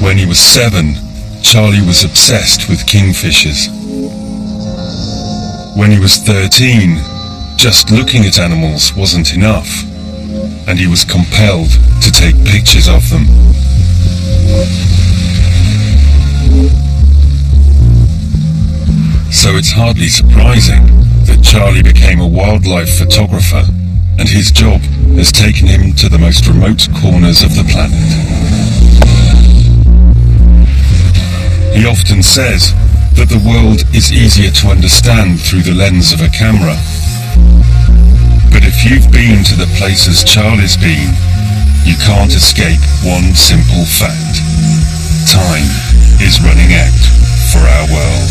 When he was seven, Charlie was obsessed with kingfishers. When he was 13, just looking at animals wasn't enough, and he was compelled to take pictures of them. So it's hardly surprising that Charlie became a wildlife photographer, and his job has taken him to the most remote corners of the planet. He often says that the world is easier to understand through the lens of a camera. But if you've been to the places Charlie's been, you can't escape one simple fact. Time is running out for our world.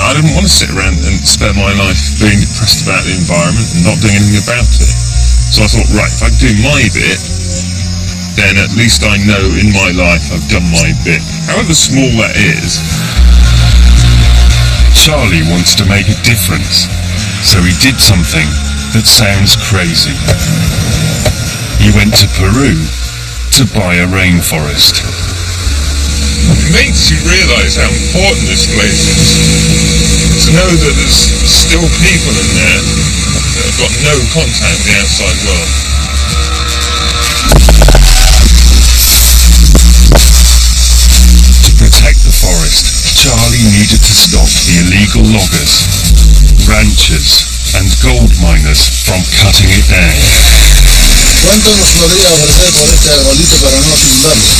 I didn't want to sit around and spend my life being depressed about the environment and not doing anything about it. So I thought, right, if I do my bit, then at least I know in my life I've done my bit, however small that is. Charlie wants to make a difference, so he did something that sounds crazy. He went to Peru to buy a rainforest. It makes you realise how important this place is. To know that there's still people in there that have got no contact with the outside world. Forest, Charlie needed to stop the illegal loggers, ranchers, and gold miners from cutting it down. ¿Cuánto nos podría ofrecer por este arbolito para no tumbarlo?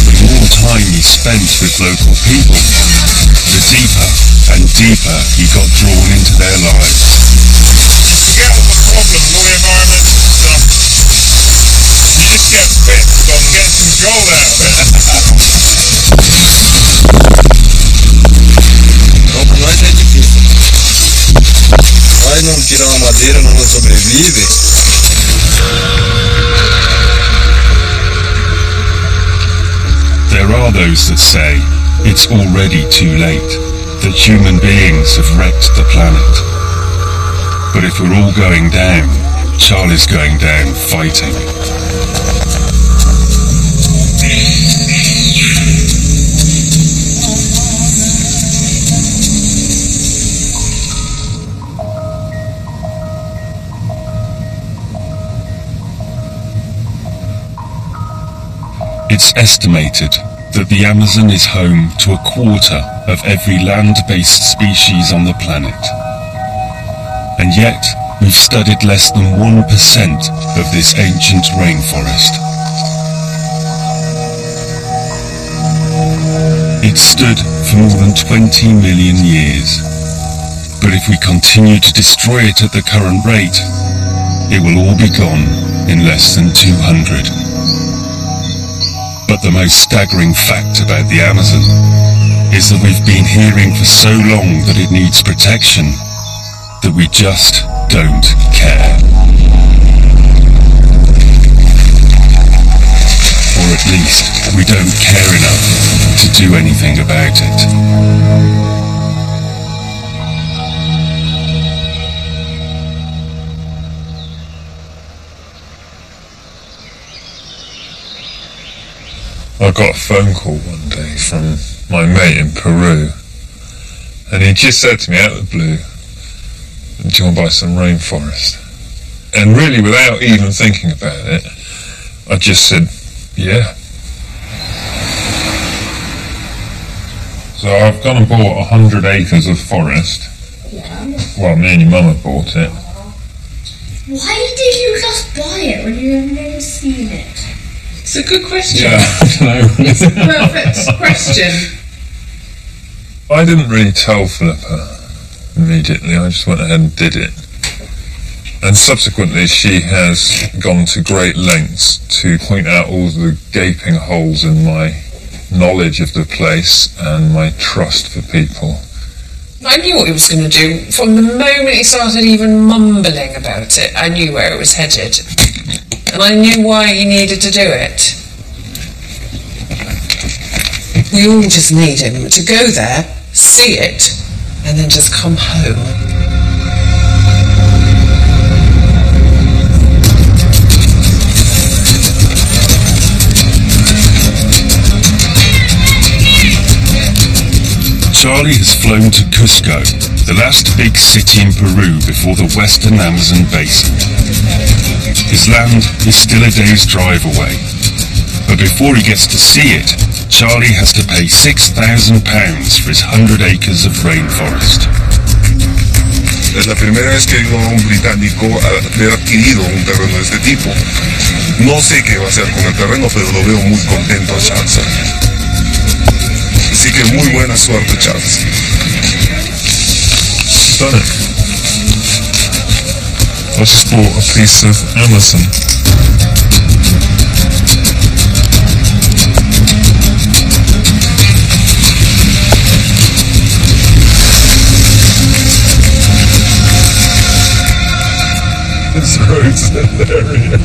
The more time he spent with local people, the deeper and deeper those that say it's already too late, that human beings have wrecked the planet. But if we're all going down, Charlie's going down fighting. It's estimated that the Amazon is home to a quarter of every land-based species on the planet. And yet, we've studied less than 1% of this ancient rainforest. It stood for more than 20 million years. But if we continue to destroy it at the current rate, it will all be gone in less than 200. But the most staggering fact about the Amazon is that we've been hearing for so long that it needs protection that we just don't care. Or at least we don't care enough to do anything about it. I got a phone call one day from my mate in Peru, and he just said to me out of the blue, "Do you want to buy some rainforest?" And really, without even thinking about it, I just said, "Yeah." So I've gone and bought a hundred acres of forest. Well, me and your mum have bought it. Why did you just buy it when you have never seen it? It's a good question. Yeah, I don't know. It's a perfect question. I didn't really tell Philippa immediately. I just went ahead and did it. And subsequently, she has gone to great lengths to point out all the gaping holes in my knowledge of the place and my trust for people. I knew what he was going to do. From the moment he started even mumbling about it, I knew where it was headed and I knew why he needed to do it. We all just need him to go there, see it, and then just come home. Charlie has flown to Cusco, the last big city in Peru before the western Amazon basin. His land is still a day's drive away, but before he gets to see it, Charlie has to pay £6,000 for his 100 acres of rainforest. Es la primera vez que he ido a un británico a haber adquirido un terreno de este tipo. No sé qué va a hacer con el terreno, pero lo veo muy contento a Charles. Así que muy buena suerte, Charles. Done just bought a piece of Amazon. This road's hilarious.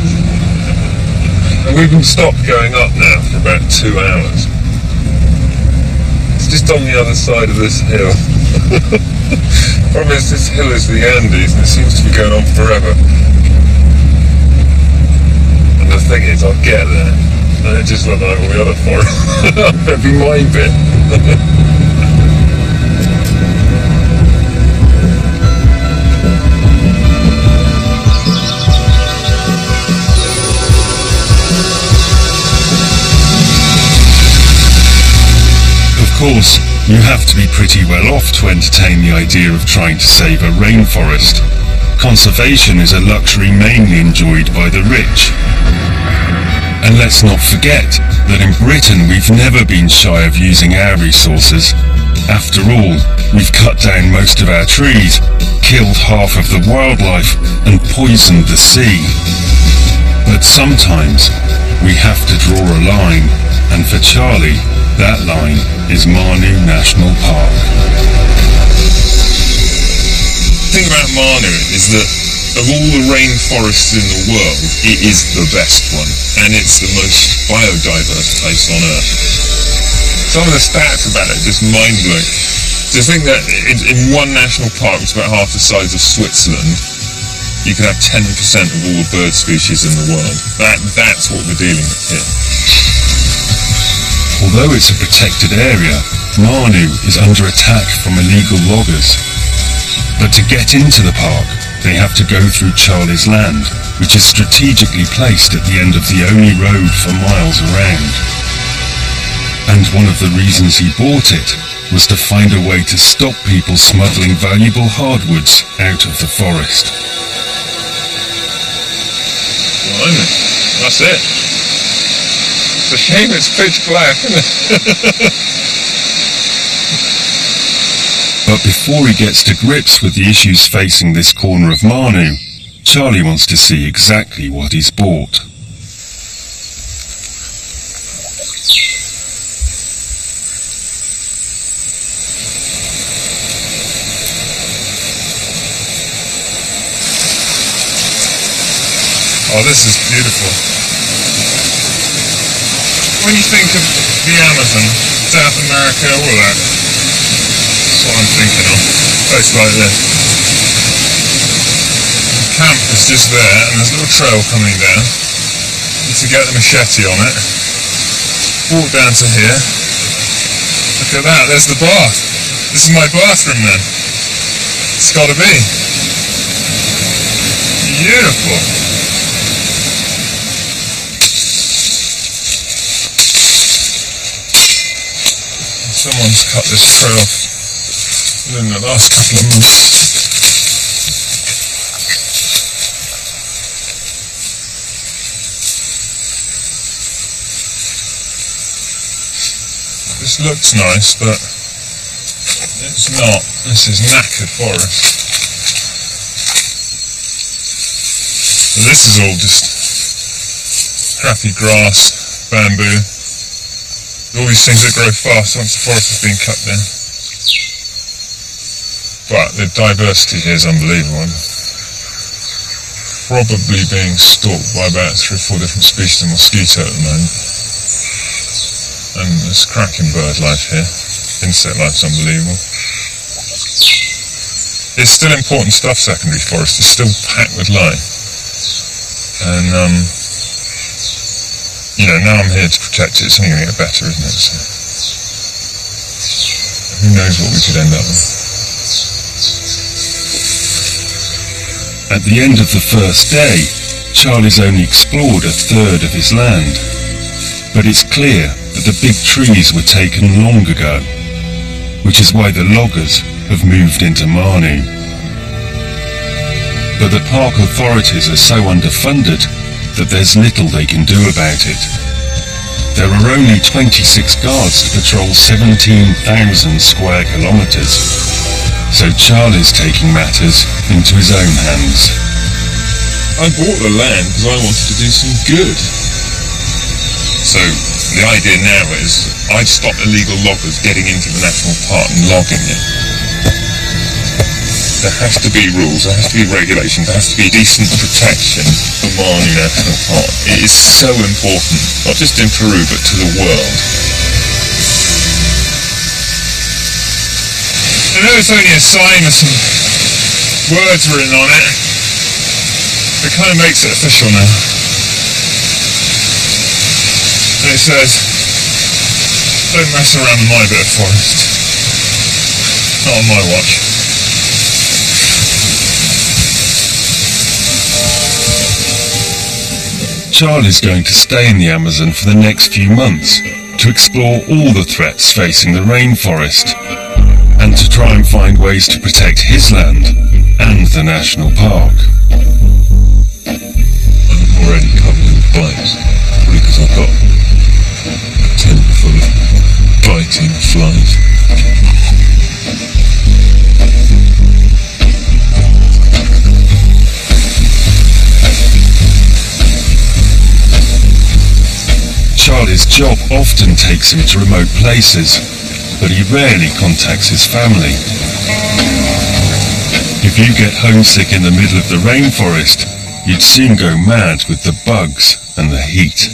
And we've been stopped going up now for about two hours. It's just on the other side of this hill. Problem is, this hill is the Andes and it seems to be going on forever. And the thing is, I'll get there and it just looked like all the other forests. That'd be my bit. Of course, you have to be pretty well off to entertain the idea of trying to save a rainforest. Conservation is a luxury mainly enjoyed by the rich. And let's not forget that in Britain we've never been shy of using our resources. After all, we've cut down most of our trees, killed half of the wildlife, and poisoned the sea. But sometimes we have to draw a line, and for Charlie, that line is Manu National Park. The thing about Manu is that of all the rainforests in the world, it is the best one, and it's the most biodiverse place on Earth. Some of the stats about it are just mind-blowing. To think that in, one national park, it's about half the size of Switzerland, you can have 10% of all the bird species in the world. That That's what we're dealing with here. Although it's a protected area, Manu is under attack from illegal loggers. But to get into the park, they have to go through Charlie's land, which is strategically placed at the end of the only road for miles around. And one of the reasons he bought it was to find a way to stop people smuggling valuable hardwoods out of the forest. Blimey, that's it. It's a shame it's pitch black, isn't it? But before he gets to grips with the issues facing this corner of Manu, Charlie wants to see exactly what he's bought. Oh, this is beautiful. When you think of the Amazon, South America, all that, that's what I'm thinking of. Place like this. The camp is just there, and there's a little trail coming down. You need to get the machete on it. Walk down to here. Look at that, there's the bath. This is my bathroom then. It's gotta be. Beautiful. Someone's cut this trail within the last couple of months. This looks nice, but it's not. This is knackered forest. So this is all just crappy grass, bamboo, all these things that grow fast once the forest has been cut down. But the diversity here is unbelievable. Probably being stalked by about three or four different species of mosquito at the moment. And there's cracking bird life here. Insect life's unbelievable. It's still important stuff, secondary forest. It's still packed with life. And, um, you know, now I'm here to protect it. It's only going to get better, isn't it? So, Who knows what we could end up with? At the end of the first day, Charlie's only explored a third of his land. But it's clear that the big trees were taken long ago, which is why the loggers have moved into Manu. But the park authorities are so underfunded that there's little they can do about it. There are only 26 guards to patrol 17,000 square kilometres, so Charlie's taking matters into his own hands. I bought the land because I wanted to do some good. So the idea now is I'd stop illegal loggers getting into the national park and logging it. There has to be rules, there has to be regulations, there has to be decent protection for Manu National Park. It is so important, not just in Peru but to the world. I know it's only a sign with some words written on it. It kind of makes it official now. And it says, don't mess around with my bit of forest. Not on my watch. Charlie's going to stay in the Amazon for the next few months to explore all the threats facing the rainforest and to try and find ways to protect his land and the national park. I'm already covered in bites, because I've got a tent full of biting flies. Charlie's job often takes him to remote places, but he rarely contacts his family. If you get homesick in the middle of the rainforest, you'd soon go mad with the bugs and the heat.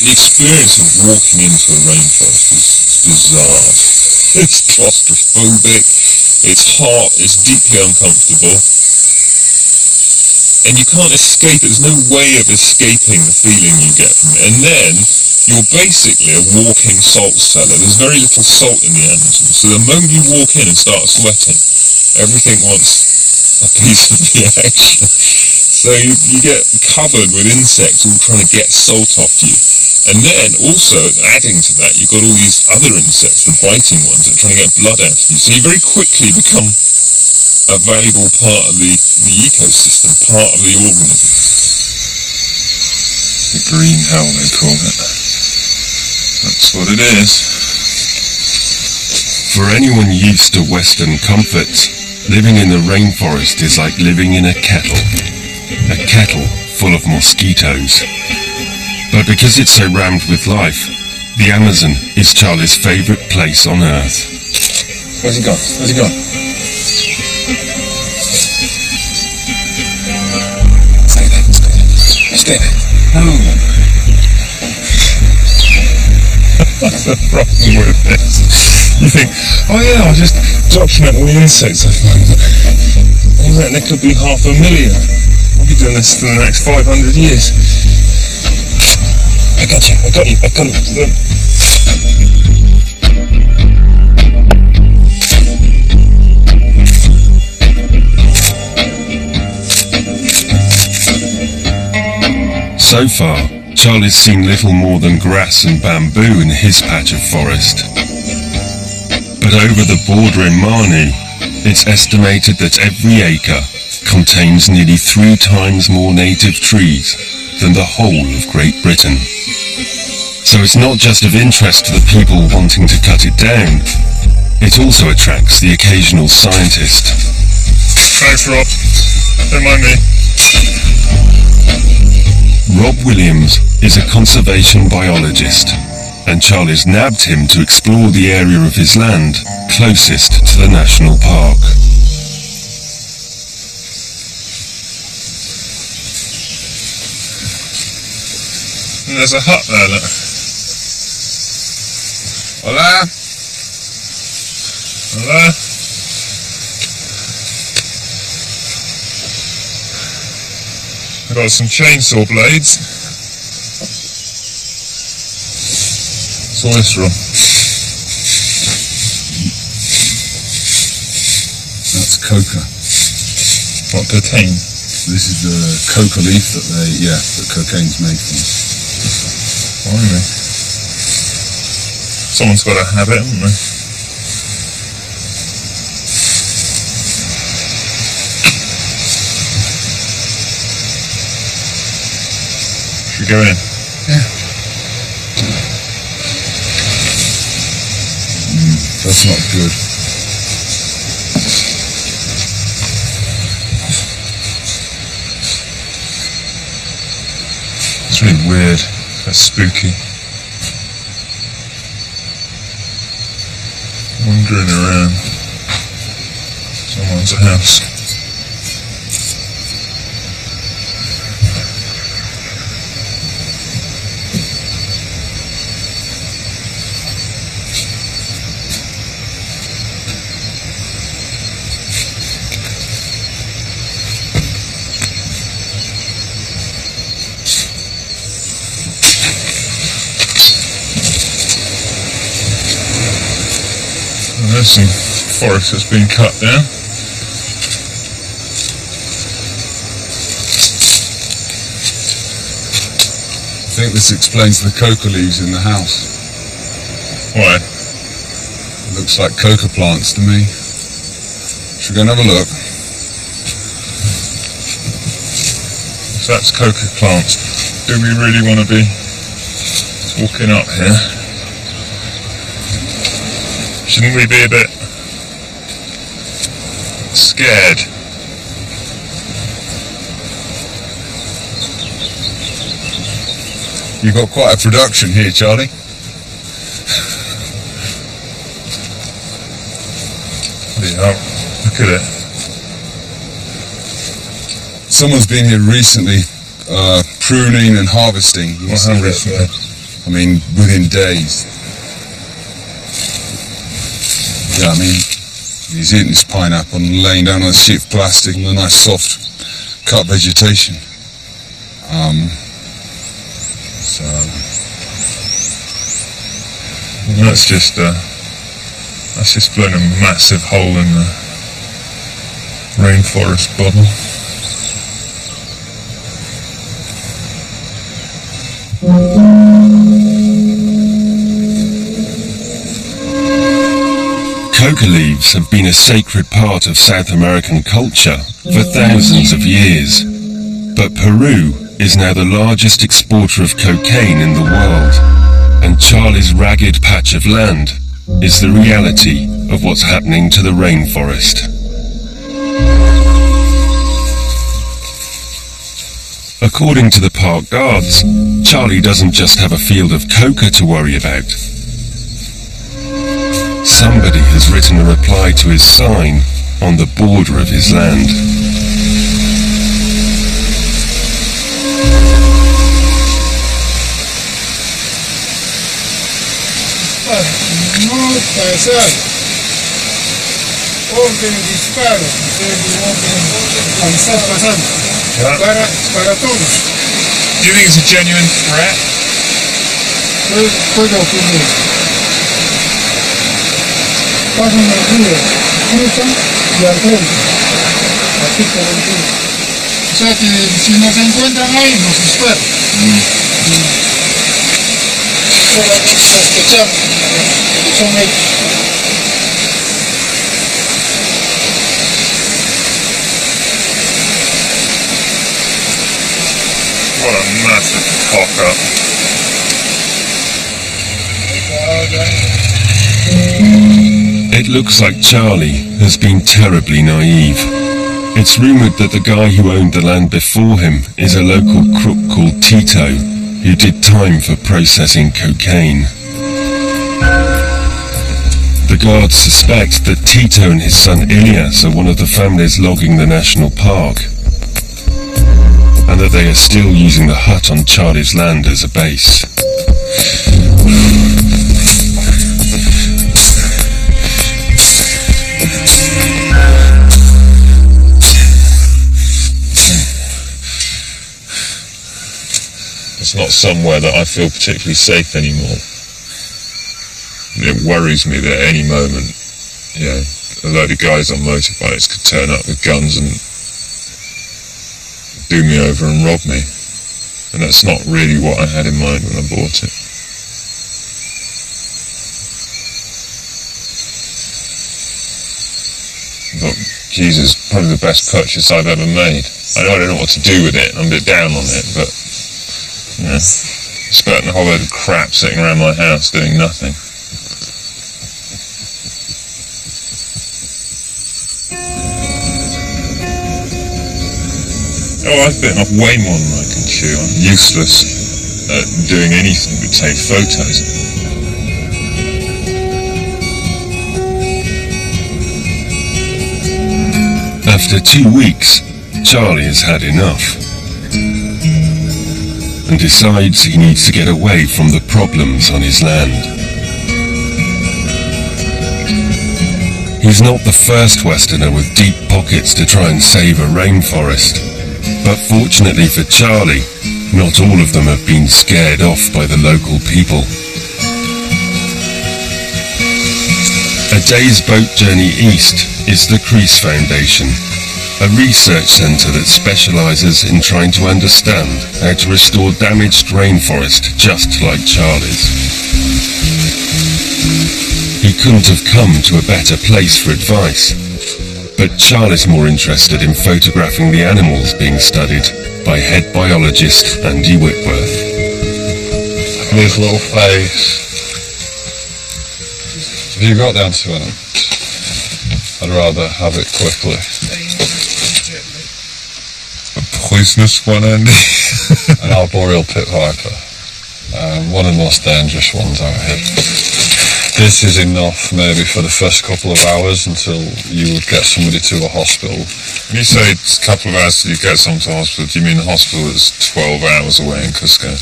The experience of walking into a rainforest is bizarre. It's claustrophobic, it's hot, it's deeply uncomfortable, and you can't escape it. There's no way of escaping the feeling you get from it. And then you're basically a walking salt cellar. There's very little salt in the Amazon, so the moment you walk in and start sweating, everything wants a piece of the action. So you, you get covered with insects all trying to get salt off you. And then also adding to that, you've got all these other insects, the biting ones, that are trying to get blood out of you. So you very quickly become a valuable part of the, the ecosystem, part of the organism. The green hell, they call it. That's what it is. For anyone used to Western comforts, living in the rainforest is like living in a kettle. A kettle full of mosquitoes. But because it's so rammed with life, the Amazon is Charlie's favourite place on Earth. Where's he gone? Where's he gone? There. No. What's the problem with this? You think, oh yeah, I'll just document all the insects I find. All that, there could be half a million. I'll be doing this for the next 500 years. I got you, I got you, I got you. So far, Charlie's seen little more than grass and bamboo in his patch of forest. But over the border in Manu, it's estimated that every acre contains nearly three times more native trees than the whole of Great Britain. So it's not just of interest to the people wanting to cut it down, it also attracts the occasional scientist. Thanks, Rob. Don't mind me. Rob Williams is a conservation biologist, and Charlie's nabbed him to explore the area of his land closest to the national park. There's a hut there, look. Hola. Hola. Got some chainsaw blades. That's all this room. That's coca. What cocaine? This is the coca leaf that they, yeah, that cocaine's made from. Someone's got a habit, it, haven't they? Should we go in? Yeah. That's not good. It's really weird. That's spooky. Wandering around someone's house. And there's some forest that's been cut down. I think this explains the coca leaves in the house. Why? It looks like coca plants to me. Should we go and have a look? If that's coca plants, do we really want to be walking up here? Shouldn't we be a bit scared? You've got quite a production here, Charlie. Yeah, look at it. Someone's been here recently, uh, pruning and harvesting. You What I mean, within days. Yeah, I mean, he's eating his pineapple and laying down on a sheet of plastic and a nice soft cut vegetation. Um, so, That's just uh, that's just blown a massive hole in the rainforest bottle. Coca leaves have been a sacred part of South American culture for thousands of years. But Peru is now the largest exporter of cocaine in the world, and Charlie's ragged patch of land is the reality of what's happening to the rainforest. According to the park guards, Charlie doesn't just have a field of coca to worry about. Somebody has written a reply to his sign on the border of his land. No pasar. Orden disparo. Ustedes orden avisar pasando. Yeah. Para, para todos. Do you think it's a genuine threat? Puede, puede ocurrir. Pasan el río, cruzan y al frente. Aquí por el río. O sea que si nos encuentran ahí, nos esperan. Mm. Solamente sospechamos que son ellos. What a massive cock up. It looks like Charlie has been terribly naive. It's rumoured that the guy who owned the land before him is a local crook called Tito, who did time for processing cocaine. The guards suspect that Tito and his son Ilias are one of the families logging the national park, and that they are still using the hut on Charlie's land as a base. Not somewhere that I feel particularly safe anymore. it worries me that any moment, you know, a load of guys on motorbikes could turn up with guns and do me over and rob me. And that's not really what I had in mind when I bought it. But Jesus, probably the best purchase I've ever made. I know I don't know what to do with it, I'm a bit down on it, but, know, spurting a whole load of crap sitting around my house doing nothing. Oh, I've bitten off way more than I can chew. I'm useless at doing anything but take photos. After two weeks, Charlie has had enough and decides he needs to get away from the problems on his land. He's not the first Westerner with deep pockets to try and save a rainforest, but fortunately for Charlie, not all of them have been scared off by the local people. A day's boat journey east is the Crees Foundation, a research centre that specialises in trying to understand how to restore damaged rainforest just like Charlie's. He couldn't have come to a better place for advice, but Charlie's more interested in photographing the animals being studied by head biologist Andy Whitworth. His little face. Have you got the antivenom? I'd rather have it quickly. Poisonous one, Andy. An arboreal pit viper. Um, one of the most dangerous ones out here. This is enough maybe for the first couple of hours until you would get somebody to a hospital. When you say it's a couple of hours till you get someone to hospital, do you mean the hospital is 12 hours away in Cusco?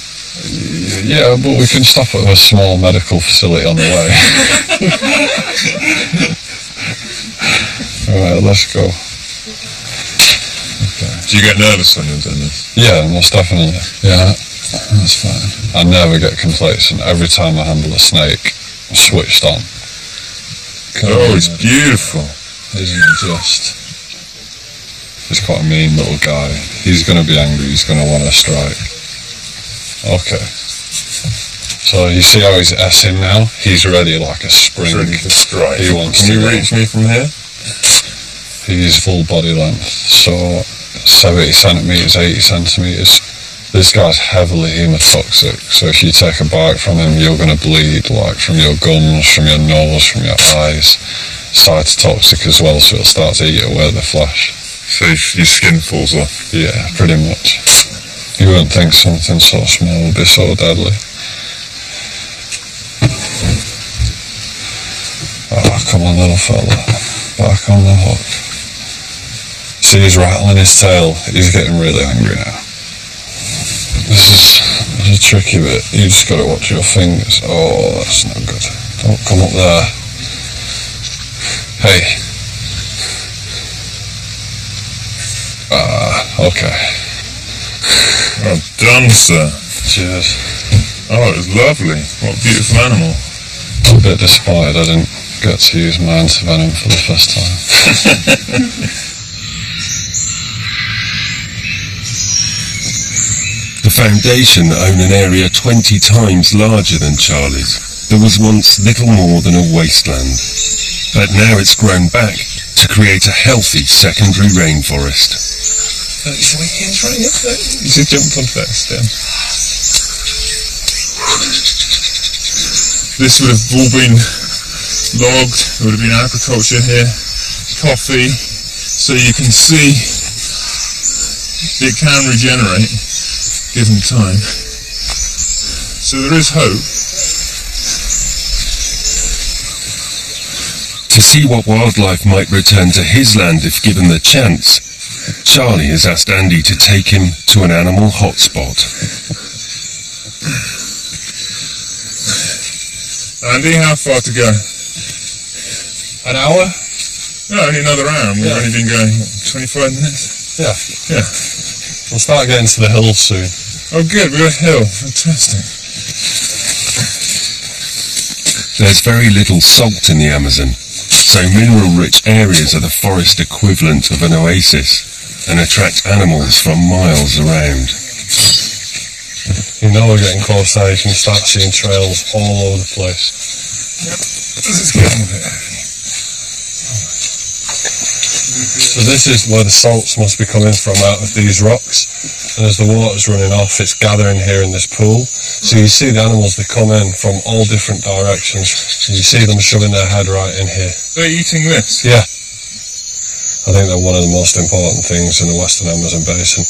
Yeah, but we can stop at a small medical facility on the way. Alright, let's go. Do you get nervous when you're doing this? Yeah, most definitely. Yeah, that's fine. I never get complacent. Every time I handle a snake, I'm switched on. Oh, it's beautiful. Isn't it just? He's quite a mean little guy. He's going to be angry. He's going to want to strike. Okay. So you see how he's S-ing now? He's ready like a spring. Ready to strike. He wants Can to you reach me from here? He's full body length, so 70 centimeters, 80 centimeters. This guy's heavily hemotoxic, so if you take a bite from him, you're going to bleed, like from your gums, from your nose, from your eyes. Cytotoxic as well, so it'll start to eat away the flesh. So your skin falls off. Yeah, pretty much. You wouldn't think something so small would be so deadly. Oh, come on, little fella. Back on the hook. See, he's rattling his tail. He's getting really angry now. This is, this is a tricky bit. You just got to watch your fingers. Oh, that's no good. Don't come up there. Hey. Ah, okay. Well done, sir. Cheers. Oh, it was lovely. What a beautiful animal. I'm a bit disappointed I didn't get to use my antivenom for the first time. Foundation own an area 20 times larger than Charlie's. There was once little more than a wasteland, but now it's grown back to create a healthy secondary rainforest. That's weekend's running up there. You should jump on first, then. This would have all been logged. There would have been agriculture here, coffee, so you can see it can regenerate given time. So there is hope. To see what wildlife might return to his land if given the chance, Charlie has asked Andy to take him to an animal hotspot. Andy, how far to go? An hour? No, only another hour. We've Yeah. only been going what, 25 minutes. Yeah. Yeah. We'll start getting to the hills soon. Oh, good. We got a hill. Fantastic. There's very little salt in the Amazon, so mineral-rich areas are the forest equivalent of an oasis and attract animals from miles around. You know we're getting close now, you can start seeing trails all over the place. Let's get on with it. So this is where the salts must be coming from out of these rocks. And as the water's running off, it's gathering here in this pool. So you see the animals, they come in from all different directions. And you see them shoving their head right in here. They're eating this. Yeah. I think they're one of the most important things in the Western Amazon Basin.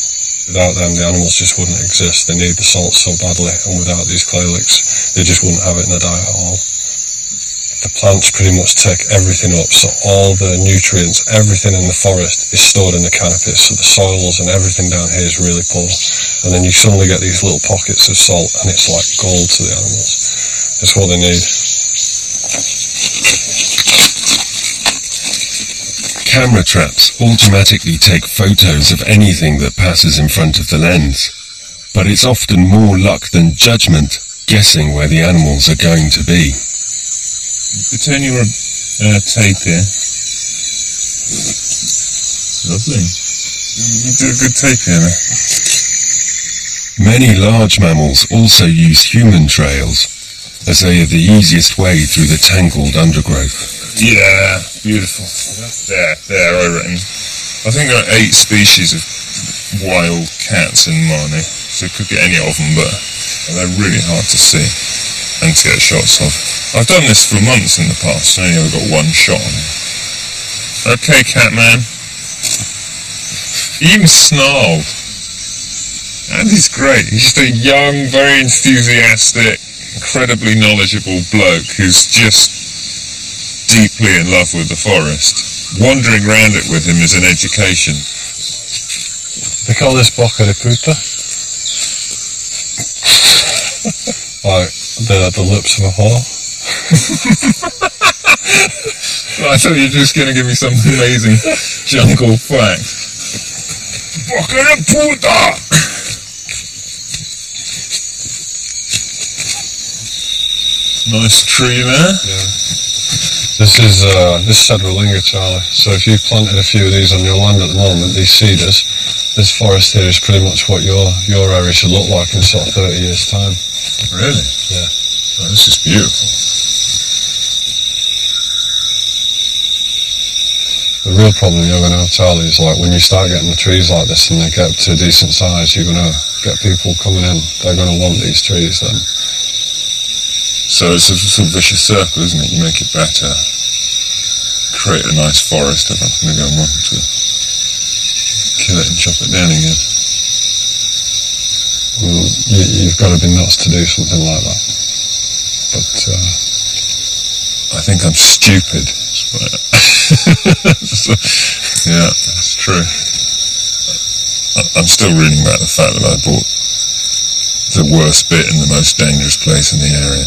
Without them, the animals just wouldn't exist. They need the salt so badly, and without these clay licks, they just wouldn't have it in their diet at all. The plants pretty much take everything up, so all the nutrients, everything in the forest is stored in the canopies, so the soils and everything down here is really poor. And then you suddenly get these little pockets of salt, and it's like gold to the animals. It's what they need. Camera traps automatically take photos of anything that passes in front of the lens, but it's often more luck than judgment guessing where the animals are going to be. You turn your uh, tape here. Lovely. You do a good tape here. Many large mammals also use human trails, as they are the easiest way through the tangled undergrowth. Yeah, beautiful. There, there, I reckon. I think there are eight species of wild cats in Manu, so you could get any of them, but they're really hard to see and to get shots of. I've done this for months in the past, and I only ever got one shot on it. Okay, Catman. He even snarled. And he's great. He's just a young, very enthusiastic, incredibly knowledgeable bloke who's just deeply in love with the forest. Wandering around it with him is an education. They call this Puta. like the, the lips of a whore. I thought you were just going to give me some amazing jungle fact. De puta! Nice tree there. Yeah. This is uh, this is Cedrolinga, Charlie. So if you planted a few of these on your land at the moment, these cedars, this forest here is pretty much what your your area should look like in sort of 30 years' time. Really? Yeah. Oh, this is beautiful. The real problem you're going to have, Charlie, is like when you start getting the trees like this and they get up to a decent size, you're going to get people coming in. They're going to want these trees then. So it's a sort of vicious circle, isn't it? You make it better, create a nice forest, everyone's going to go and want to kill it and chop it down again. You, you've got to be nuts to do something like that. But uh, I think I'm stupid. yeah, that's true. I'm still reading about the fact that I bought the worst bit in the most dangerous place in the area,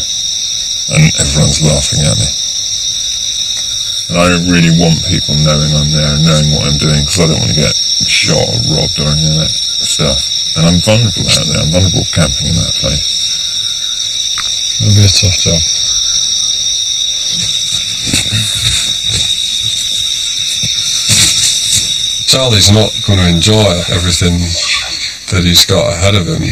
and everyone's laughing at me. And I don't really want people knowing I'm there and knowing what I'm doing because I don't want to get shot or robbed or any of that stuff. And I'm vulnerable out there. I'm vulnerable camping in that place. it'll be a tough job. Charlie's not going to enjoy everything that he's got ahead of him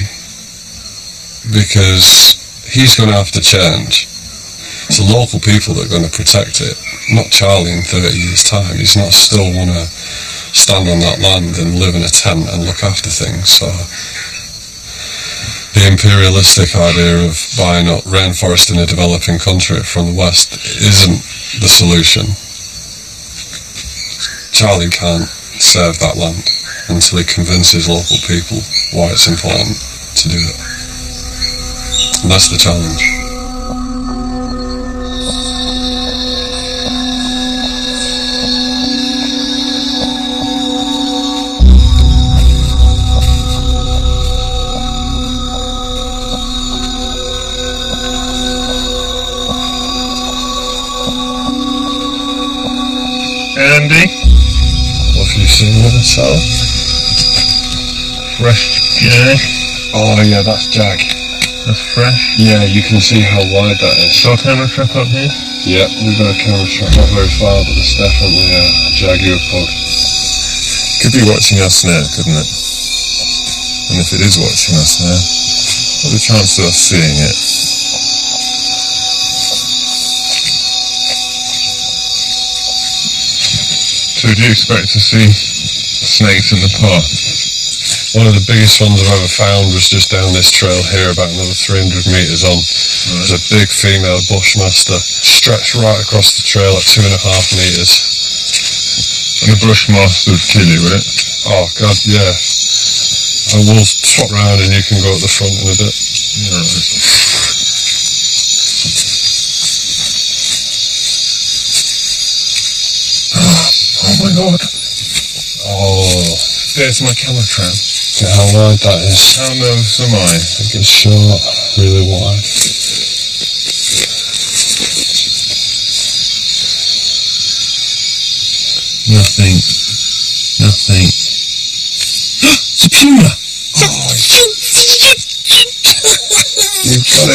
because he's going to have to change. It's the local people that are going to protect it, not Charlie in 30 years' time. He's not still want to stand on that land and live in a tent and look after things. So the imperialistic idea of buying up rainforest in a developing country from the West isn't the solution. Charlie can't save that land until he convinces local people why it's important to do it. And that's the challenge. Andy, What have you seen with itself? fresh jag. Oh yeah, that's Jag. That's fresh. Yeah, you can see how wide that is. Got a camera trap up here? Yeah, we've got a camera trap not very far, but it's definitely a jaguar pod. Could be watching us now, couldn't it? And if it is watching us now, what are the chances of us seeing it? So do you expect to see snakes in the park? One of the biggest ones I've ever found was just down this trail here, about another 300 metres on. There's a big female bushmaster stretched right across the trail at two and a half metres. And the Bushmaster would kill you, would it? Oh god, yeah. I will swap round and you can go at the front in a bit. Oh my god. Oh, There's my camera trap. look how wide that is. How nervous am I? It gets short, really wide. Nothing. Nothing. it's a puma! Oh, You've got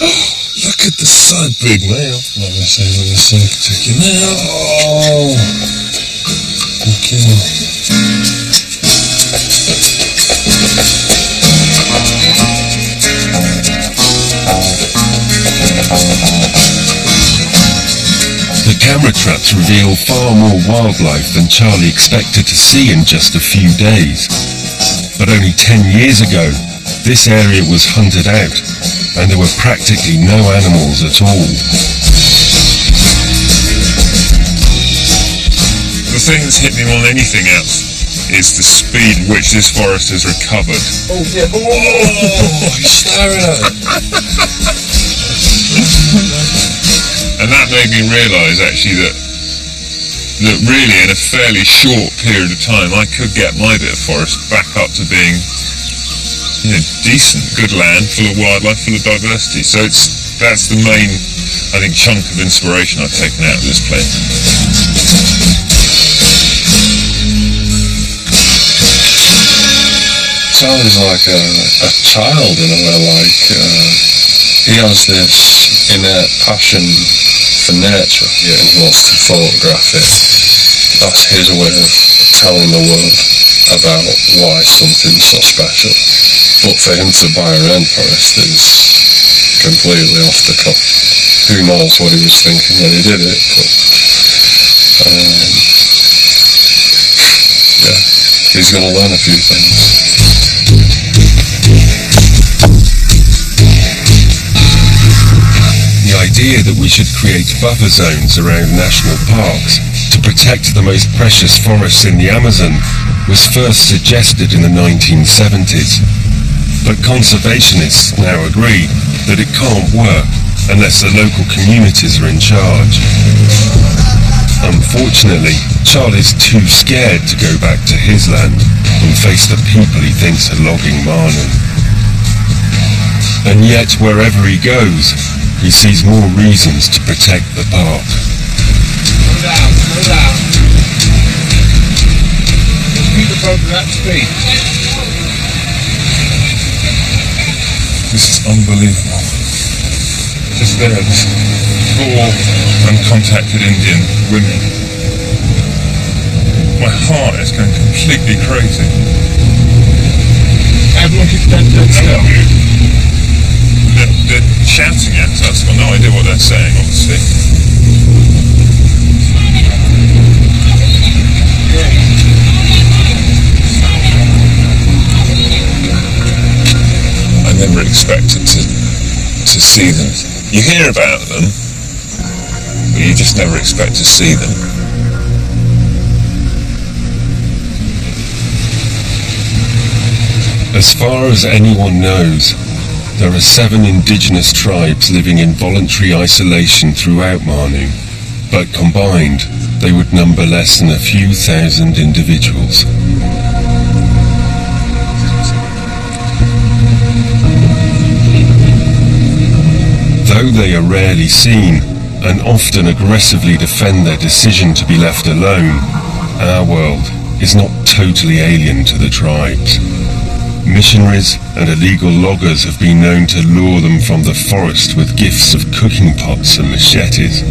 it. Look at the sun, big man. Let me see, let me see. Check him out. Oh. Okay. The camera traps reveal far more wildlife than Charlie expected to see in just a few days. But only 10 years ago, this area was hunted out, and there were practically no animals at all. The thing that's hit me more than anything else is the speed which this forest has recovered. Oh, yeah. Oh, oh, oh, oh he's staring at. And that made me realise actually that that really in a fairly short period of time I could get my bit of forest back up to being you know, decent, good land, full of wildlife, full of diversity. So it's that's the main I think chunk of inspiration I've taken out of this place. Charlie's like a, a child in a way, like uh, he has this innate passion for nature and he wants to photograph it. That's his way of telling the world about why something's so special. But for him to buy a rainforest is completely off the cuff. Who knows what he was thinking when he did it, but um, yeah, he's going to learn a few things. Idea that we should create buffer zones around national parks to protect the most precious forests in the Amazon was first suggested in the 1970s. But conservationists now agree that it can't work unless the local communities are in charge. Unfortunately, Charlie's too scared to go back to his land and face the people he thinks are logging Manu. And yet, wherever he goes, he sees more reasons to protect the park. Slow down, slow down. Just the boat at speed. This is unbelievable. Just there, this four uncontacted Indian women. My heart is going completely crazy. Everyone keep dead, dead still. They're, they're shouting at us. Got no idea what they're saying, obviously. I never expected to to see them. You hear about them, but you just never expect to see them. As far as anyone knows, there are seven indigenous tribes living in voluntary isolation throughout Manu, but combined, they would number less than a few thousand individuals. Though they are rarely seen and often aggressively defend their decision to be left alone, our world is not totally alien to the tribes. Missionaries and illegal loggers have been known to lure them from the forest with gifts of cooking pots and machetes.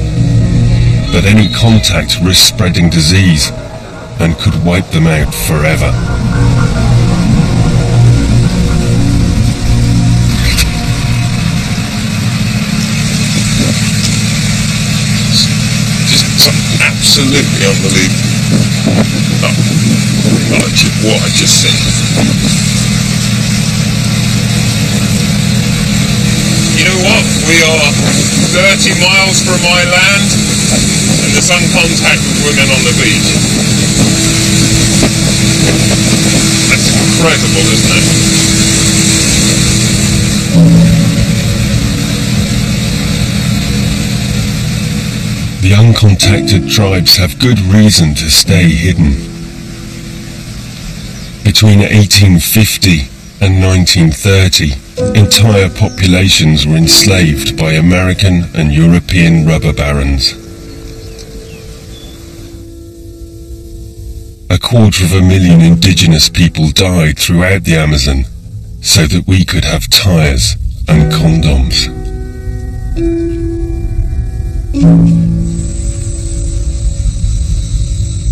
But any contact risks spreading disease and could wipe them out forever. Absolutely unbelievable. Oh, what I just seen. You know what? We are 30 miles from my land and there's with women on the beach. That's incredible, isn't it? The uncontacted tribes have good reason to stay hidden. Between 1850 and 1930, entire populations were enslaved by American and European rubber barons. A quarter of a million indigenous people died throughout the Amazon so that we could have tires and condoms.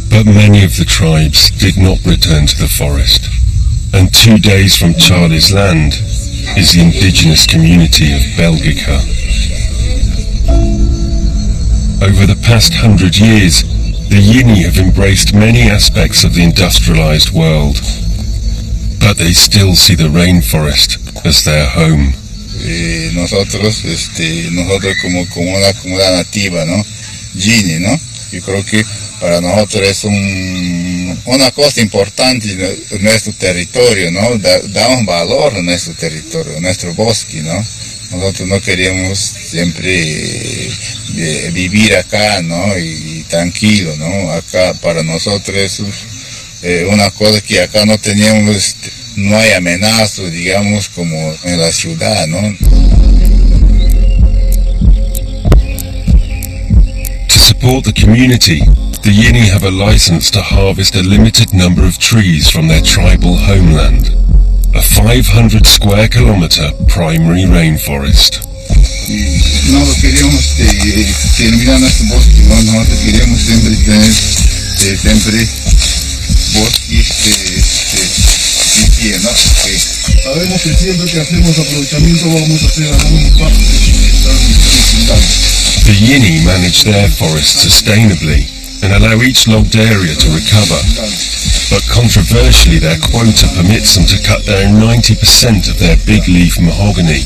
But many of the tribes did not return to the forest, and two days from Charlie's land is the indigenous community of Belgica. Over the past hundred years, the Yine have embraced many aspects of the industrialized world, but they still see the rainforest as their home. Eh, nosotros, este, nosotros como, como una comunidad nativa, ¿no? Yine, ¿no? Yo creo que para nosotros es un, una cosa importante en nuestro territorio, ¿no? Da- damos valor a nuestro territorio, a nuestro bosque, ¿no? Nosotros no queremos siempre eh, vivir acá, ¿no? Y, tranquilo, ¿no? Acá para nosotros es eh, una cosa que acá no teníamos, este, no hay amenaza, digamos, como en la ciudad, ¿no? To support the community, the Yine have a license to harvest a limited number of trees from their tribal homeland, a 500 square kilometer primary rainforest. The Yine manage their forests sustainably and allow each logged area to recover. But controversially, their quota permits them to cut down 90% of their big leaf mahogany,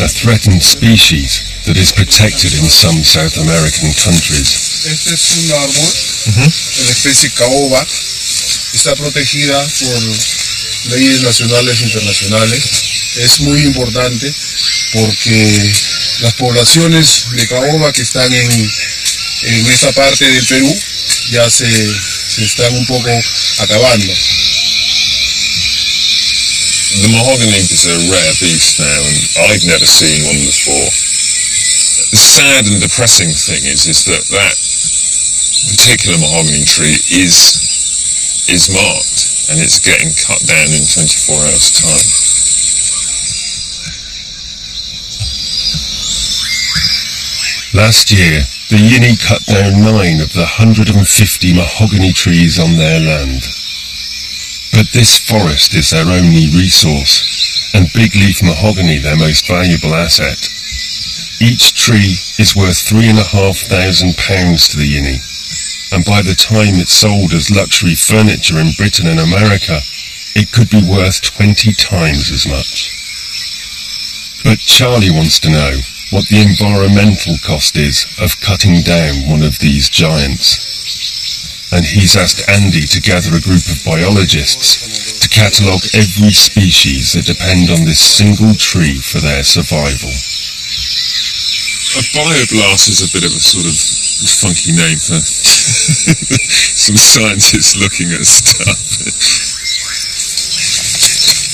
a threatened species that is protected in some South American countries. Este es un árbol de la especie caoba. Está protegida por leyes nacionales e internacionales. Es muy importante porque las poblaciones de caoba que están en, en esta parte del Perú ya se, se están un poco acabando. The mahogany is a rare beast now, and I've never seen one before. The sad and depressing thing is, is that that particular mahogany tree is is marked, and it's getting cut down in 24 hours' time. Last year, the Yine cut down nine of the 150 mahogany trees on their land. But this forest is their only resource, and big leaf mahogany their most valuable asset. Each tree is worth three and a half thousand pounds to the Yine, and by the time it's sold as luxury furniture in Britain and America, it could be worth 20 times as much. But Charlie wants to know what the environmental cost is of cutting down one of these giants. And he's asked Andy to gather a group of biologists to catalogue every species that depend on this single tree for their survival. A bioblitz is a bit of a sort of funky name for some scientists looking at stuff.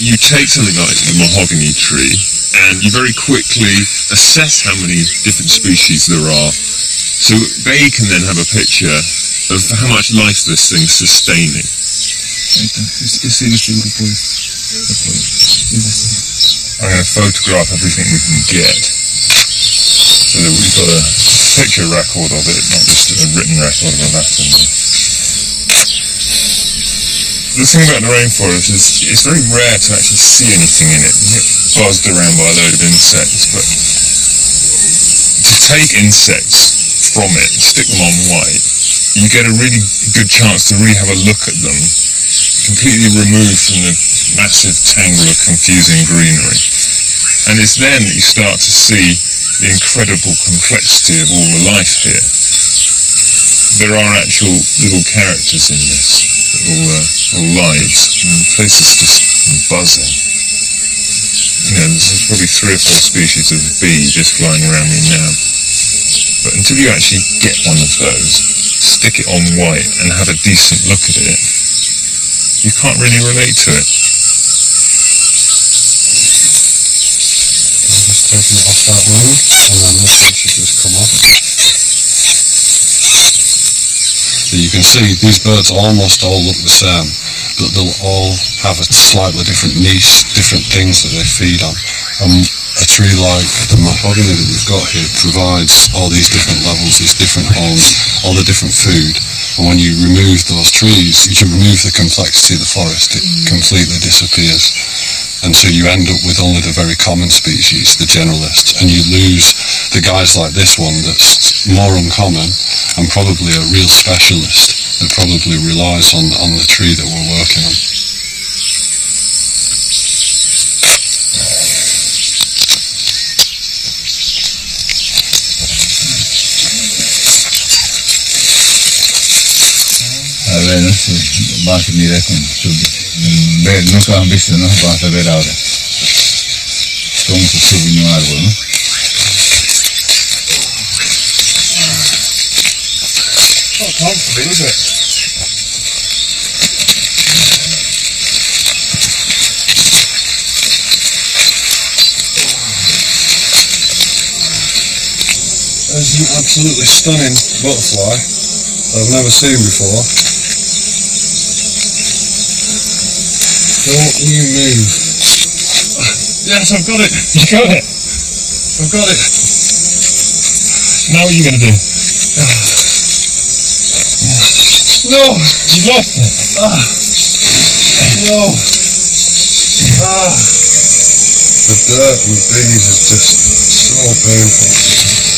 you take something like the mahogany tree and you very quickly assess how many different species there are so they can then have a picture of how much life this thing's sustaining. I'm going to photograph everything we can get so that we've got a picture record of it, not just a written record of a Latin. The thing about the rainforest is it's very rare to actually see anything in it. You get buzzed around by a load of insects, but to take insects from it, and stick them on white, you get a really good chance to really have a look at them, completely removed from the massive tangle of confusing greenery. And it's then that you start to see the incredible complexity of all the life here. There are actual little characters in this, little, uh, and the place is just buzzing. You know, there's probably three or four species of bee just flying around me now. But until you actually get one of those, stick it on white and have a decent look at it, you can't really relate to it. I'm just taking it off that ring, and then this should just come off. So you can see these birds almost all look the same, but they'll all have a slightly different niche, different things that they feed on. And a tree like the mahogany that we've got here provides all these different levels, these different homes, all the different food. And when you remove those trees, you can remove the complexity of the forest, it mm. completely disappears. And so you end up with only the very common species, the generalists, and you lose the guys like this one that's more uncommon and probably a real specialist that probably relies on, on the tree that we're working on. A ver, mirar con su- ver, han visto, ¿no? A ver ahora. Cómo un árbol, ¿no? An absolutely stunning butterfly that I've never seen before. Don't you move. Yes, I've got it. You got it. I've got it. Now what are you going to do? No, you lost it. Ah. No. Ah. The dirt and the bees is just so painful.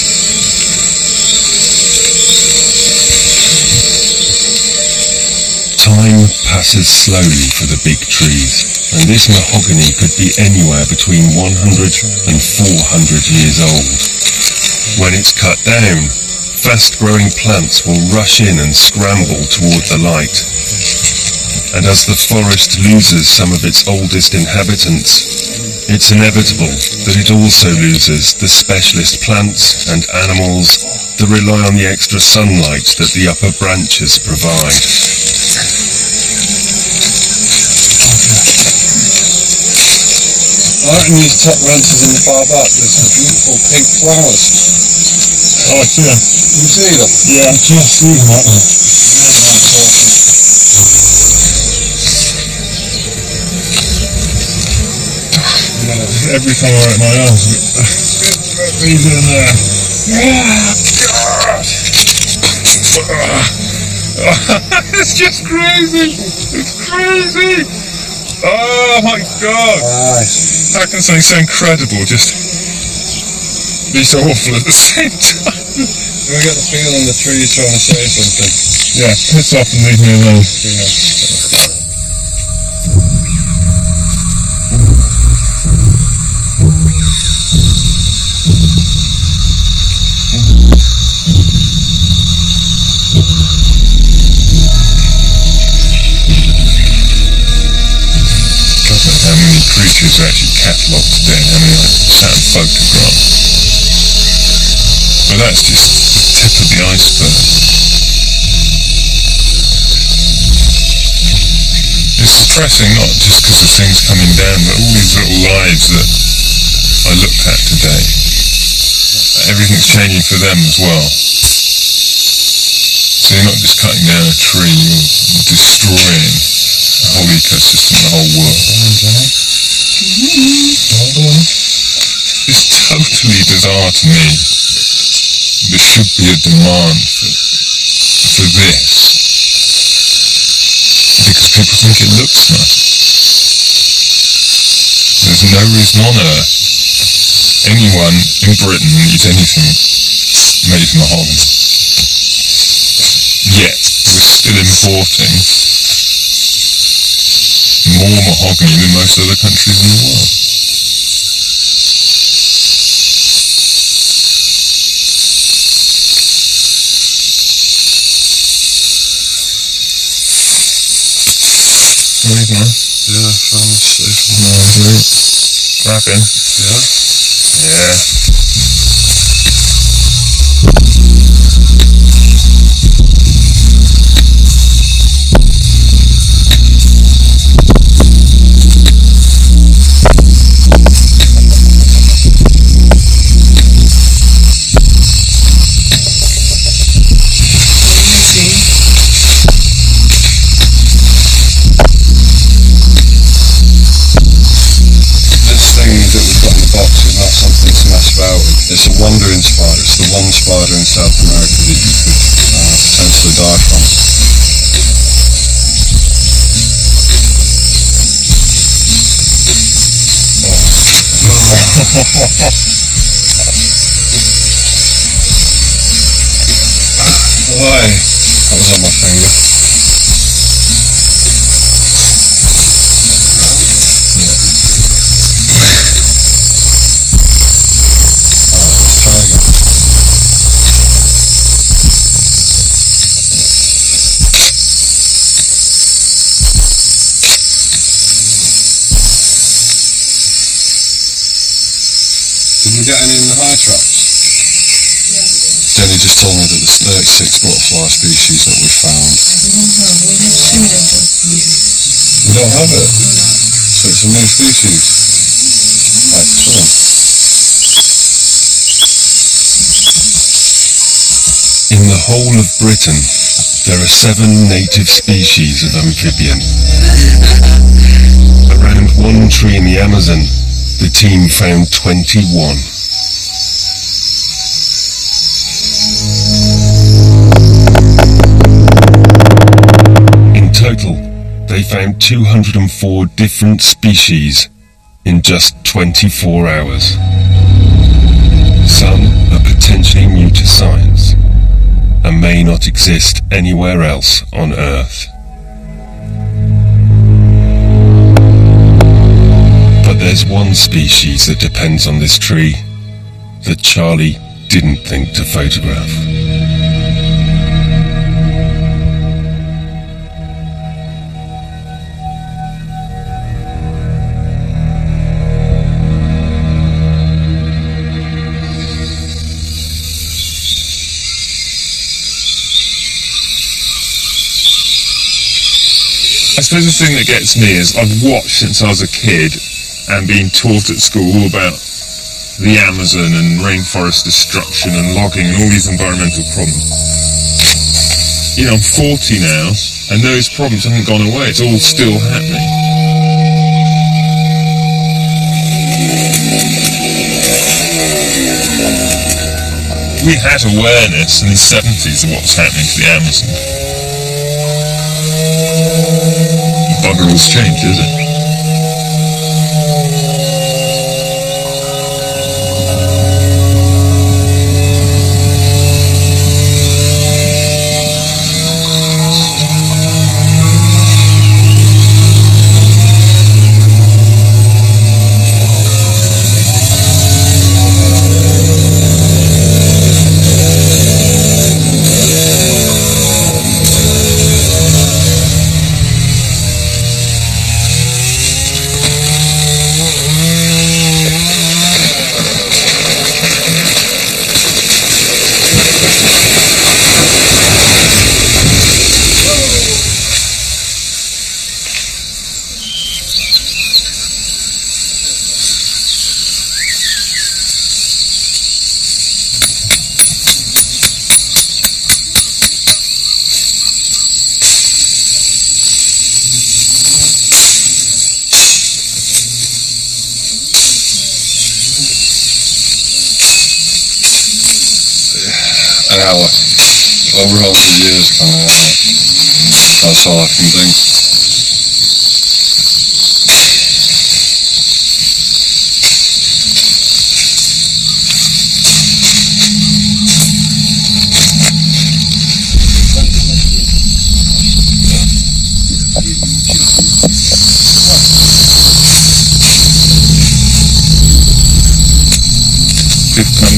Time passes slowly for the big trees, and this mahogany could be anywhere between 100 and 400 years old. When it's cut down, fast-growing plants will rush in and scramble toward the light. And as the forest loses some of its oldest inhabitants, it's inevitable that it also loses the specialist plants and animals that rely on the extra sunlight that the upper branches provide. I reckon these top ranches in the far back, there's some beautiful pink flowers. Oh, I see them. You see them? Yeah, I just see them out there. Every time I open my eyes, he's in there. Ah, God! it's just crazy! It's crazy! Oh my God! Nice. How can something so incredible just be so awful at the same time? Do I get the feeling the tree's trying to say something? Yeah, piss off and leave me alone. God many are actually catalogued today I sat and photographed. But that's just the tip of the iceberg. It's depressing not just because of things coming down, but all these little lives that I looked at today. Everything's changing for them as well. So you're not just cutting down a tree, you're destroying the whole ecosystem, the whole world. It's totally bizarre to me. There should be a demand for, for this. Because people think it looks nice. There's no reason on earth anyone in Britain needs anything made from mahogany. Yet, we're still importing more mahogany than most other countries in the world. Right. Yeah, the station. Rapping. Yeah. Yeah. Why? That was on my finger. Told that there's 36 butterfly species that we found. We don't have it? So it's a new species? Excellent. In the whole of Britain, there are seven native species of amphibian. Around one tree in the Amazon, the team found 21. Found 204 different species in just 24 hours. Some are potentially new to science and may not exist anywhere else on Earth. But there's one species that depends on this tree that Charlie didn't think to photograph. I suppose the thing that gets me is I've watched since I was a kid and been taught at school all about the Amazon and rainforest destruction and logging and all these environmental problems. You know, I'm 40 now and those problems haven't gone away. It's all still happening. We had awareness in the 70s of what was happening to the Amazon. Bugger all's of, that's all I can think.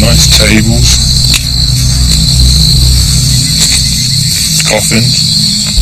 Nice tables. Coffins.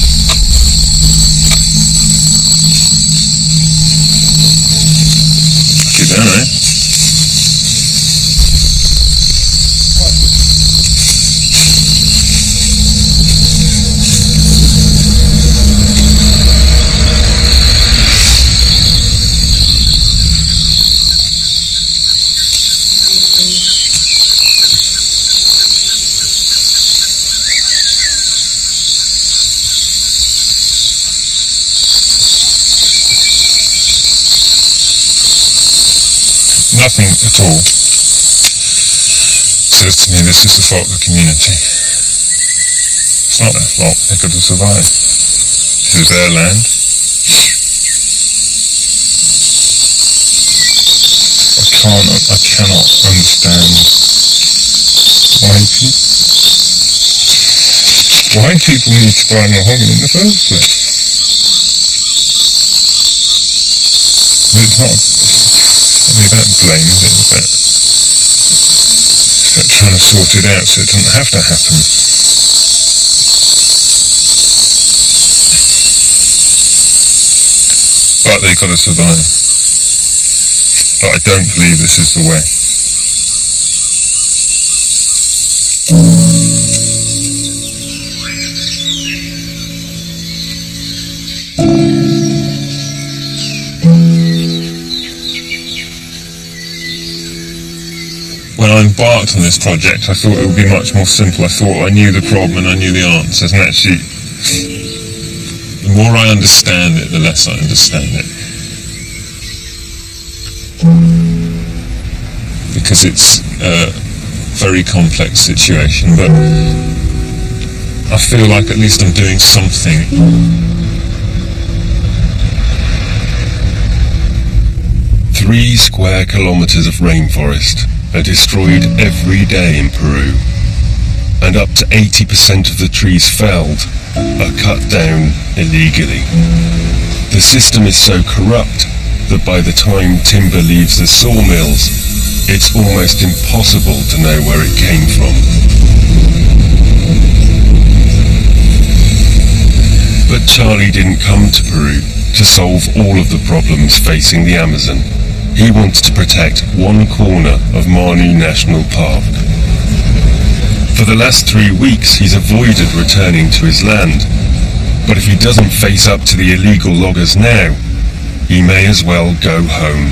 At all says to me this is the fault of the community. It's not their fault. They could have survived. This is their land. I can't, I cannot understand why people, why people need to buy mahogany in the first place. It's not only that blame, is it? But but trying to sort it out so it doesn't have to happen. But they've got to survive. But I don't believe this is the way. Embarked on this project, I thought it would be much more simple. I thought I knew the problem and I knew the answers, and actually, the more I understand it, the less I understand it. Because it's a very complex situation, but I feel like at least I'm doing something. Three square kilometers of rainforest are destroyed every day in Peru, and up to 80% of the trees felled are cut down illegally. The system is so corrupt that by the time timber leaves the sawmills, it's almost impossible to know where it came from. But Charlie didn't come to Peru to solve all of the problems facing the Amazon. He wants to protect one corner of Manu National Park. For the last three weeks, he's avoided returning to his land. But if he doesn't face up to the illegal loggers now, he may as well go home.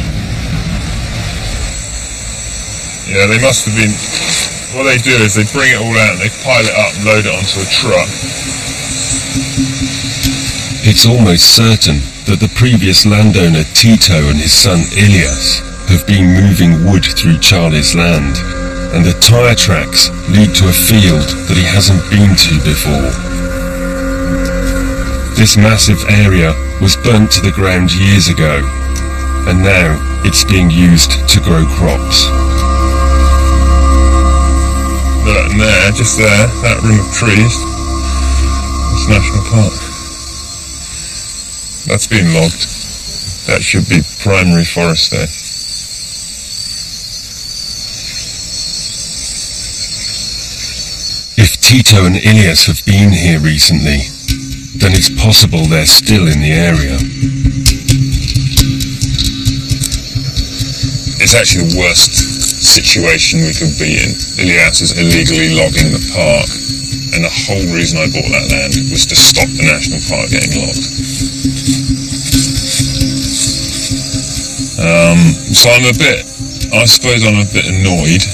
Yeah, they must have been. What they do is they bring it all out and they pile it up and load it onto a truck. It's almost certain that the previous landowner Tito and his son Ilias have been moving wood through Charlie's land, and the tyre tracks lead to a field that he hasn't been to before. This massive area was burnt to the ground years ago, and now it's being used to grow crops. Look, there, just there, that ring of trees. It's National Park. That's been logged. That should be primary forest there. If Tito and Ilias have been here recently, then it's possible they're still in the area. It's actually the worst situation we could be in. Ilias is illegally logging the park, and the whole reason I bought that land was to stop the national park getting logged. Um, so I'm a bit, I suppose I'm a bit annoyed.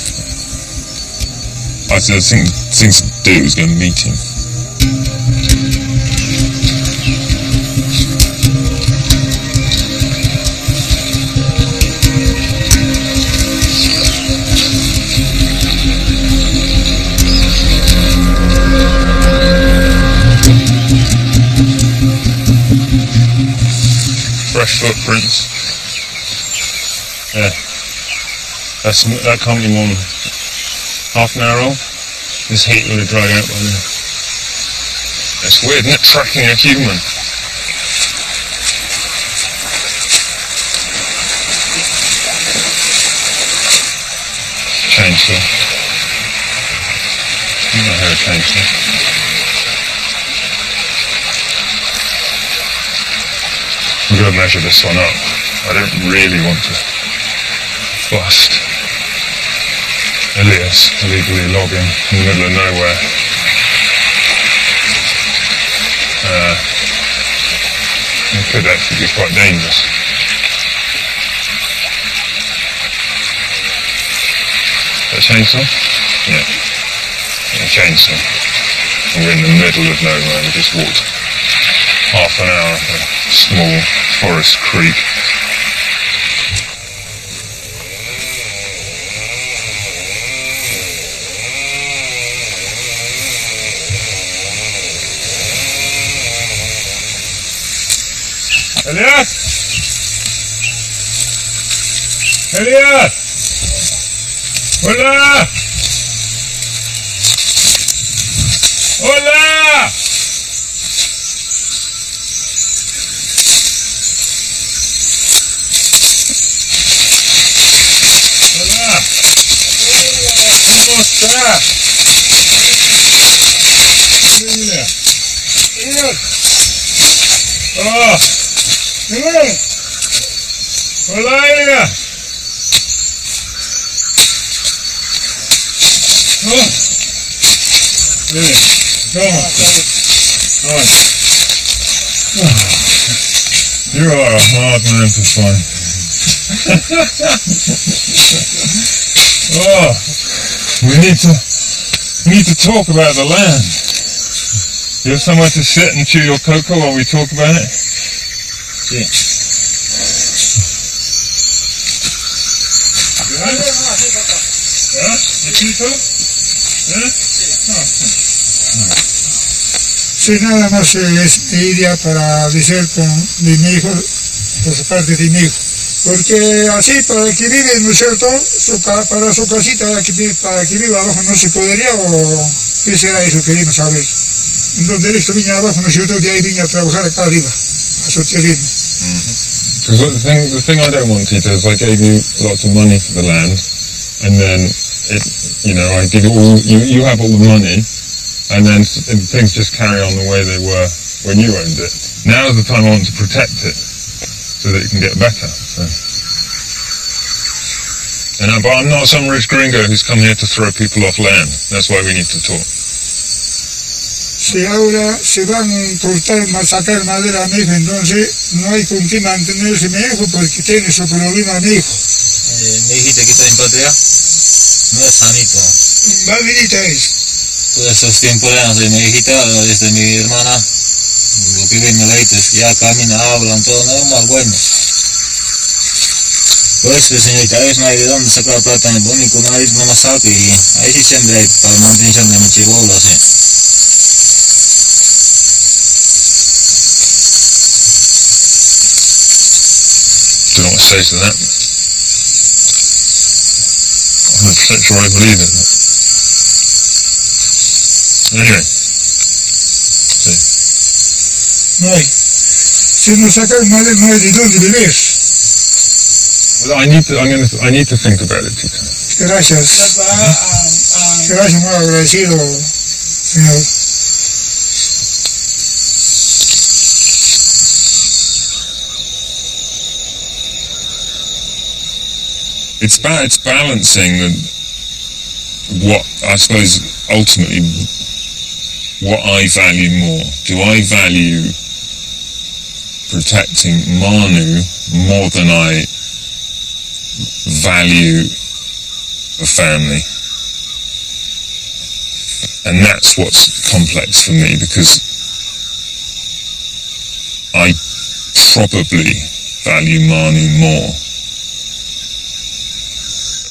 I think things to do is go meet him. Fresh footprints. Yeah. That's, that can't be more than half an hour old. This heat would have dried out by now. It's weird, isn't it? Tracking a human. Chainsaw. You might have a chainsaw. I'm going to measure this one up. I don't really want to bust Elias illegally logging in the middle of nowhere. Uh, it could actually be quite dangerous. A chainsaw? Yeah. A chainsaw. And we're in the middle of nowhere. We just walked half an hour up a small forest creek. Elias! Hola! Hola! Hola! ¿Cómo está? Mira. Elias. Oh. Mira. Oh. Mire, ¿cómo está? Oh. You are a hard man to find. oh, we need to we need to talk about the land. You have somewhere to sit and chew your coca while we talk about it? ¿Ah? ¿Chiquito? ¿Eh? Sí, nada más es para decir con mi hijo, por parte de mi hijo. Porque así, para que vive, ¿no es cierto? Para su casita, para que, viva abajo, ¿no se podría? ¿O qué será eso? Saber. Viña abajo, ¿no es cierto? De ahí a trabajar acá arriba, a su the thing, the thing I don't want, Tito, is I gave you lots of money for the land, and then it, you know, I give you all, you, you have all the money, and then and things just carry on the way they were when you owned it. Now is the time I want to protect it, so that it can get better. So. And I, but I'm not some rich gringo who's come here to throw people off land. That's why we need to talk. Si ahora se van a cortar, a sacar madera a mi hijo, entonces no hay con qué mantenerse mi hijo porque tiene su problema mi hijo. Eh, me dijiste que está en patria. No es sanito. Valvidita es. Todos esos tiempos de mi hijita, desde mi hermana, lo que ven leites, ya caminan, hablan, todo normal, bueno. Pues, señorita, a veces no hay de dónde sacar plata en el nariz no más saco y ahí sí siempre hay para mantener de mi chivola, sí. To say to that. Not sure I believe in it. Anyway, No hay. Si no sacan madera, no hay de dónde vivir. well, I need to. I'm to. I need to think about it. Gracias. Gracias, muy agradecido, señor. It's ba- It's balancing the, what I suppose ultimately what I value more. Do I value protecting Manu more than I value the family? And that's what's complex for me because I probably value Manu more.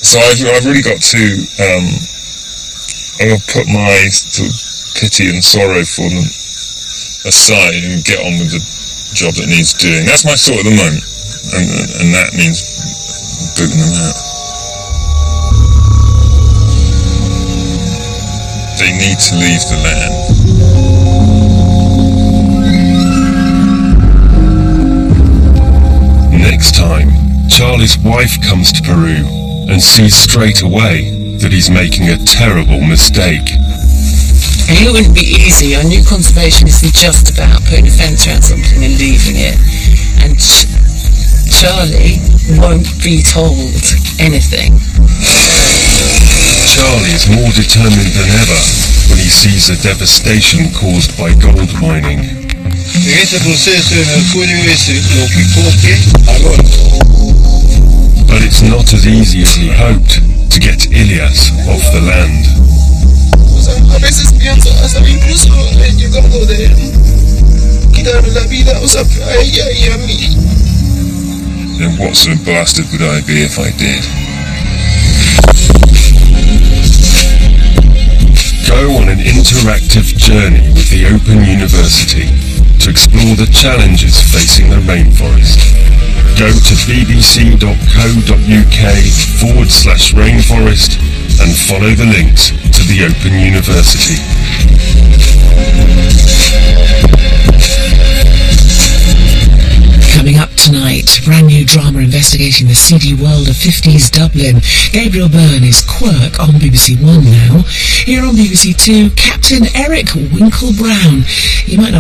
So I've, I've really got to um, I'm gonna put my sort of pity and sorrow for them aside and get on with the job that needs doing. That's my thought at the moment. and, and that means booting them out. They need to leave the land. Next time, Charlie's wife comes to Peru and sees straight away that he's making a terrible mistake. And it wouldn't be easy. I knew conservation isn't just about putting a fence around something and leaving it. And Ch- Charlie won't be told anything. Charlie is more determined than ever when he sees the devastation caused by gold mining. En este proceso de mercurio es lo que coge al oro. But it's not as easy as he hoped to get Ilias off the land. Then what sort of bastard would I be if I did? Go on an interactive journey with the Open University to explore the challenges facing the rainforest. Go to bbc.co.uk forward slash rainforest and follow the links to the Open University. Coming up tonight, brand new drama investigating the seedy world of 50s Dublin. Gabriel Byrne is Quirke on BBC One now. Here on BBC Two, Captain Eric Winkle Brown. You might not